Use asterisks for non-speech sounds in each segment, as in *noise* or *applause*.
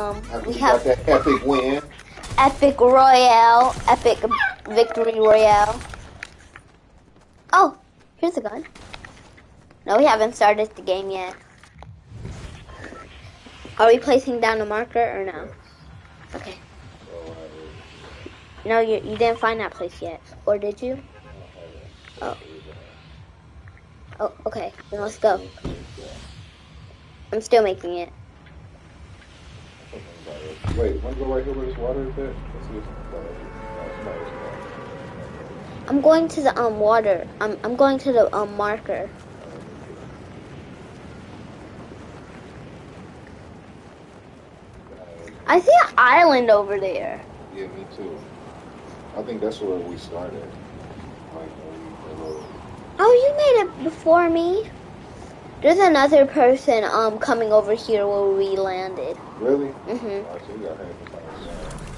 Um, we have that epic win. epic royale, epic victory royale. Oh, here's a gun. No, we haven't started the game yet. Are we placing down a marker or no? Okay. No, you you didn't find that place yet, or did you? Oh. Oh, okay. Then let's go. I'm still making it. Wait, wanna go right here where this water is at? Let's see if uh, I'm going to the um water. I'm I'm going to the um marker. I see an island over there. Yeah, me too. I think that's where we started. Like, Oh, you made it before me. There's another person um coming over here where we landed. Really? Mhm. Oh, so you got half the.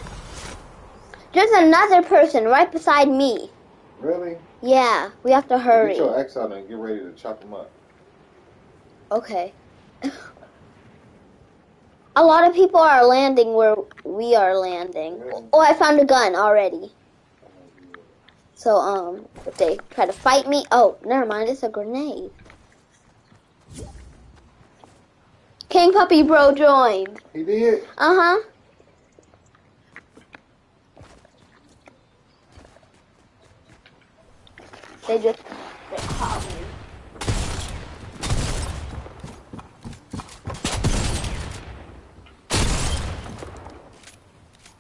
There's another person right beside me. Really? Yeah, we have to hurry. Get your axe out and get ready to chop them up. Okay. *laughs* A lot of people are landing where we are landing. Oh, I found a gun already. So, um, if they try to fight me, oh, never mind, it's a grenade. King Puppy Bro joined. He did? Uh huh. They just they caught me.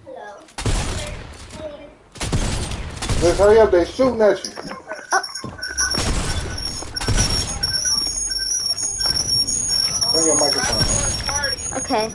Hello. Let's hurry up, they shooting at you. Bring your microphone. Okay.